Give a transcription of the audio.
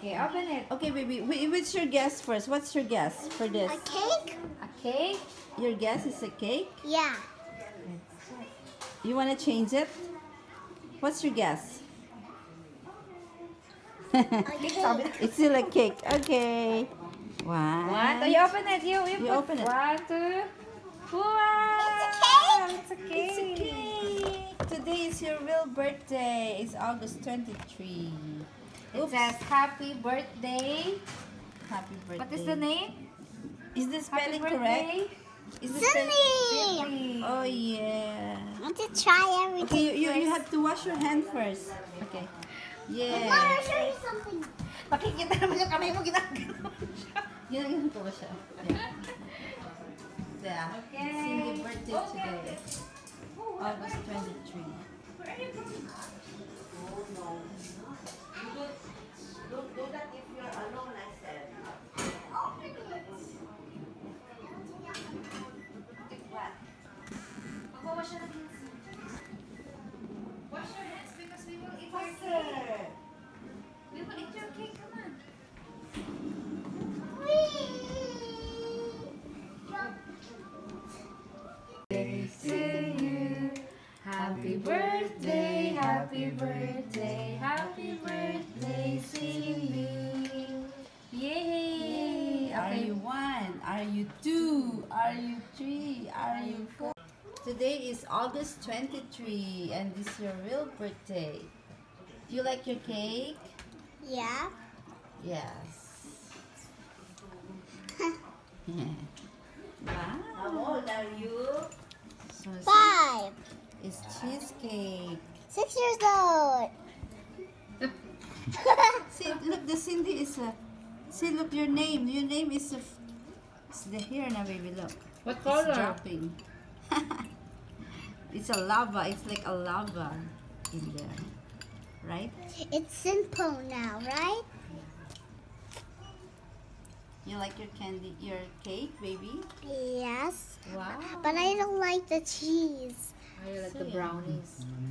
Okay, open it. Okay, baby. wh- What's your guess first? What's your guess for this? A cake? A cake? Your guess is a cake? Yeah. You want to change it? What's your guess? Cake. it's still a cake. Okay. One. One. Oh, you open it. You, you, You open it. One, two. Wow. It's a cake. It's a cake. It's a cake. Today is your real birthday. It's August 23. It Oops. says happy birthday. Happy birthday. What is the name? Is the spelling correct? Is the! Ceendee. Oh yeah. I want to try everything. Okay, you, you, you have to wash your hand first. Okay. Mom, Yeah. I'll show you something. Makikita naman yung kamay mo ginagawa siya. Yan ko ba siya? Yeah. Yeah. Okay. Ceendee birthday Okay. today. August 23. Birthday, happy birthday, Ceendee. Yay! Are you one? Are you two? Are you three? Are you four? Today is August 23 and this is your real birthday. Do you like your cake? Yeah. Yes. wow. How old are you? So Five. it's cheesecake. Six years old. See, look, the Ceendee is a. See, look, your name. Your name is a. f- It's the here now, baby. Look. What It's dropping. it's a lava. It's like a lava in there, right? It's simple now, right? You like your candy, your cake, baby? Yes. Wow. But I don't like the cheese. I like So the yummy. brownies. Mm-hmm.